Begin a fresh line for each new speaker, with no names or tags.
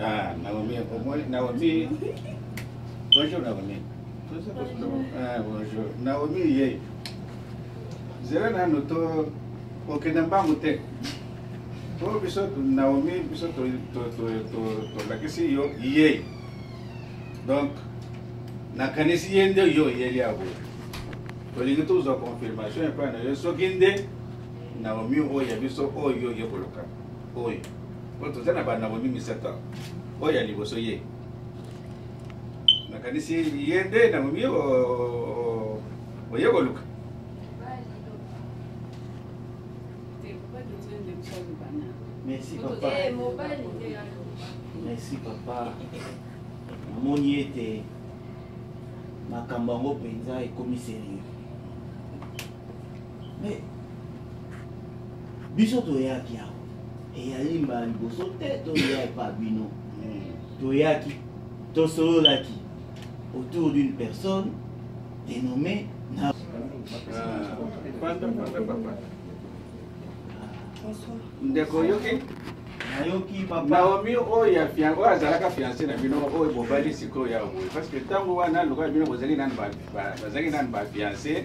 Ah, Naomi, omoni Naomi. Bonjour Naomi. Ah, bonjour. Naomi ye. Zela nanu to okenda mbangu te. Po biso Naomi biso to to to to to lakisi yo ye. Donc nakanisi ye nde yo oyeli yango. Tolingi tozwa confirmation epai na yo soki nde naomi oyo ya biso oyo ye koluka oyo oyo toza na banaomi misato oyo ya liboso ye nakanisi ye nde naomi oye koluka
merci papa merci papa namoni ete makambo yango mpenza ekomi serieux mais biso toyaki awa eyali mbala liboso te toya epa bino toyaki tosololaki autour d'une personne dénommée na
ah, ndeko oyoki
nayoki
naomi oyo ya fian oyo azalaka fiance na bino oyo bobali sikoyo ya boye parce que ntango wana lokola bino bozali nani bazalaki nani bafiance